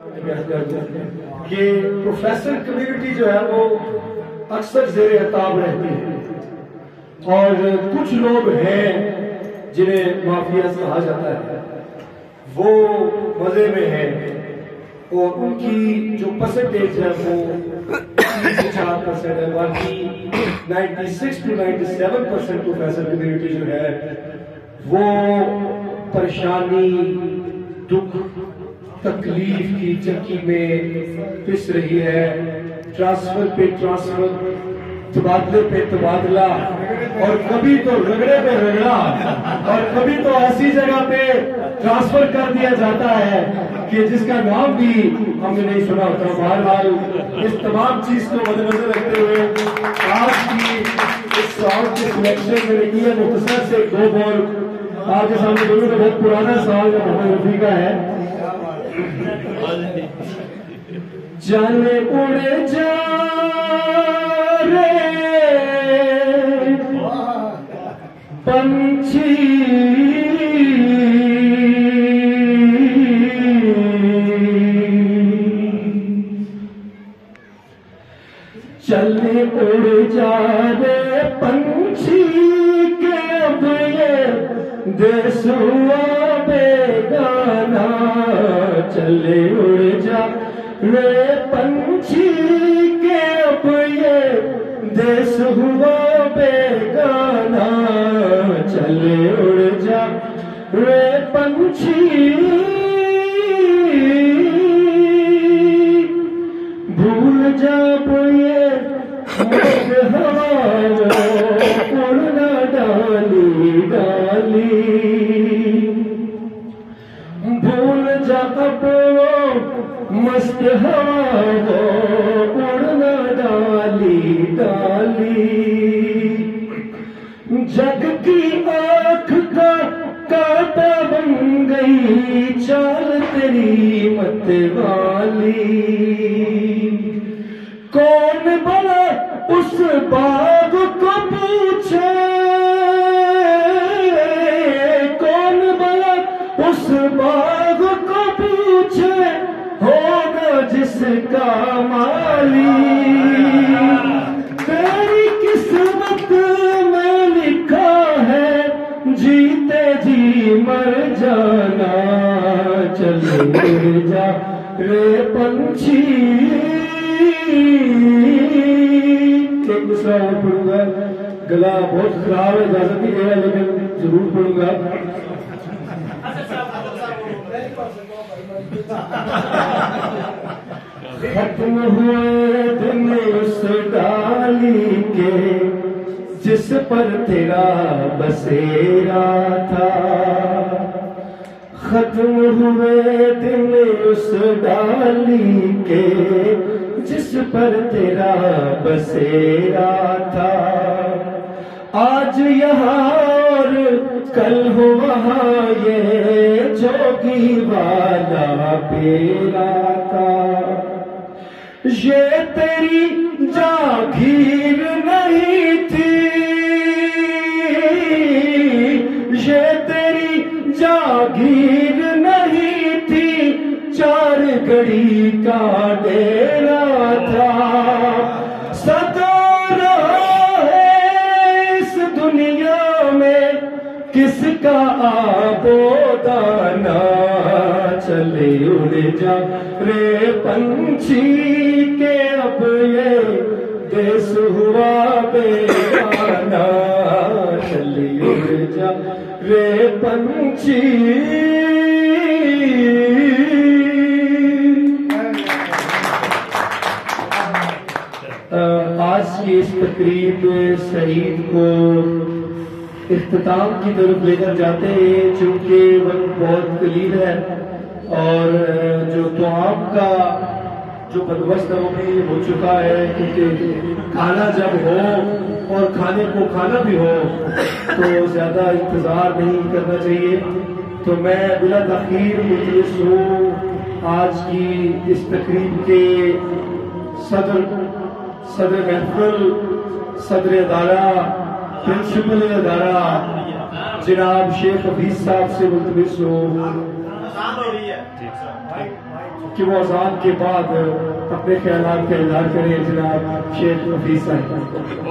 कि professor community जो है वो अक्सर जेर अताब रहती है। और कुछ लोग हैं जिन्हें माफिया कहा जाता है। वो मज़े में है और उनकी जो परसेंटेज है वो चार परसेंट है। बाकी 96 टू 97 परसेंट प्रोफेसर कम्युनिटी जो है वो परेशानी, दुख तकलीफ़ की चक्की में पिस रही है। ट्रांसफ़र पे ट्रांसफ़र, तबादले पे तबादला, और कभी तो रगड़े पे रगड़ा, और कभी तो ऐसी जगह पे ट्रांसफ़र कर दिया जाता है कि जिसका नाम भी हमने नहीं सुना होता। बहरहाल, इस तमाम चीज़ को मद्देनजर रखते हुए आज की इस सवाल के सिलेक्शन में निकले मुख्तर से दो बॉल आपके सामने दोनों का बहुत पुराना सवाल मोहम्मद रफी का है। जाने उड़े जा रे। पंछी। चलने उड़ जा रे पंछी के देश हुआ चले उड़ जा। रे पंछी के अब ये देश हुआ बेगाना। चले उड़ जा। रे पंछी। भूल जब ये हवा उड़ना डाली डाली। मस्त हवा, उड़ना डाली डाली। जग की आँख का कांटा बन गई, चाल तेरी मत वाली। कौन बड़ा उस बाग होगा माली तेरी किस्मत में लिखा है, जीते जी मर जाना, चले जा रे पंछी। पढ़ूँगा। गला बहुत खराब है इजाज़त नहीं है, लेकिन ज़रूर पढ़ूँगा। खत्म हुए दिन उस डाली के, जिस पर तेरा बसेरा था। खत्म हुए दिन उस डाली के, जिस पर तेरा बसेरा था। आज यहाँ कल हो वहाँ ये जोगी वाला पेरा था। ये तेरी जागीर नहीं थी। ये तेरी जागीर नहीं थी। चार घड़ी का डेरा था। किसका आबोदाना चले उड़ जा? रे पंछी के अब ये देश हुआ बेगाना चले उड़ जा। रे पंछी आज की इस तकरीब शहीद को इख्ताम की तरफ़ लेकर जाते हैं चूँकि वक्त बहुत कलील है और जो तोआम का, जो बंदोबस्त है वो भी हो चुका है, क्योंकि खाना जब हो और खाने को खाना भी हो तो ज़्यादा इंतज़ार नहीं करना चाहिए। तो मैं बिला तखीर मुजलिस हूँ, आज की इस तकरीब के सदर सदर महफिल, सदर अदारा प्रिंसिपल अदारा, जनाब शेख हफीज साहब से अजान हो। कि वो अजान के बाद अपने ख्याल का इजहार करें, जनाब शेख हफीज साहब।